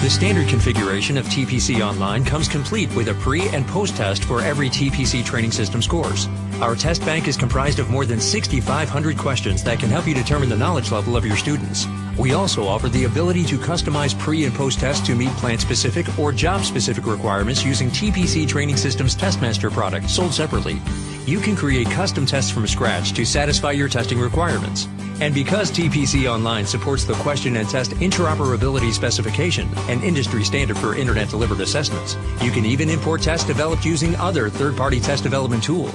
The standard configuration of TPC Online comes complete with a pre and post test for every TPC training system scores. Our test bank is comprised of more than 6,500 questions that can help you determine the knowledge level of your students. We also offer the ability to customize pre and post tests to meet plant specific or job specific requirements using TPC Training Systems Testmaster product sold separately. You can create custom tests from scratch to satisfy your testing requirements. And because TPC Online supports the question and test interoperability specification, an industry standard for internet delivered assessments, you can even import tests developed using other third party test development tools.